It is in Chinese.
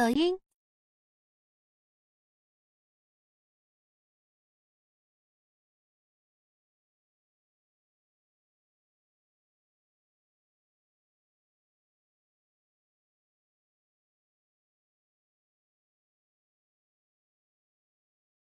抖音。